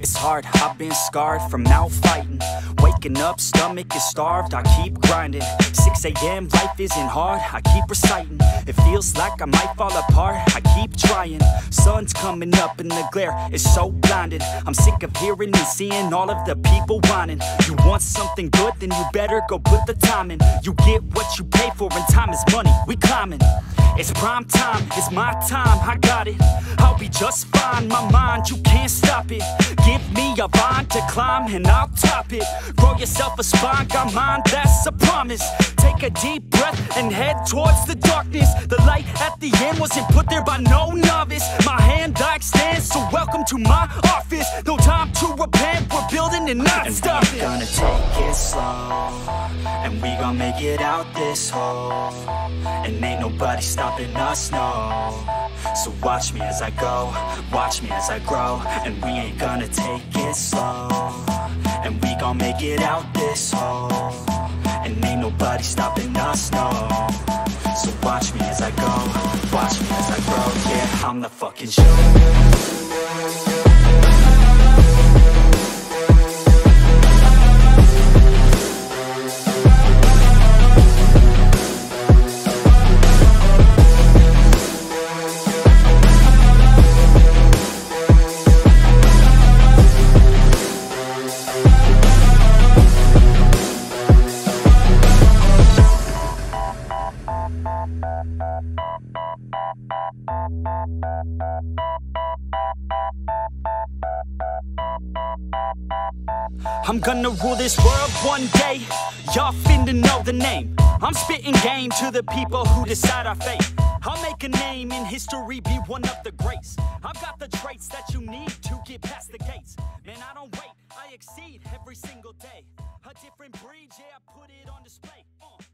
It's hard, I've been scarred from now fighting. Waking up, stomach is starved, I keep grinding. 6 a.m., life isn't hard, I keep reciting. It feels like I might fall apart, I keep trying. Sun's coming up and the glare is so blinding. I'm sick of hearing and seeing all of the people whining. You want something good, then you better go put the time in. You get what you pay for, and time is money, we climbing. It's prime time, it's my time, I got it. I'll be just fine, my mind, you can't stop it. Me a vine to climb and I'll top it. Grow yourself a spine, got mine, that's a promise. Take a deep breath and head towards the darkness. The light at the end wasn't put there by no novice. My hand I extend, so welcome to my office. No time to repent, we're building and not And stopping. we gonna take it slow And we gon' make it out this hole And ain't nobody stopping us, no. So watch me as I go, watch me as I grow. And we ain't gonna take it slow. And we gon' make it out this hole. And ain't nobody stopping us, no. So watch me as I go, watch me as I grow. Yeah, I'm the fucking show I'm gonna rule this world one day. Y'all finna know the name. I'm spitting game to the people who decide our fate. I'll make a name in history, be one of the greats. I've got the traits that you need to get past the gates. Man, I don't wait, I exceed every single day. A different breed, yeah, I put it on display. Uh.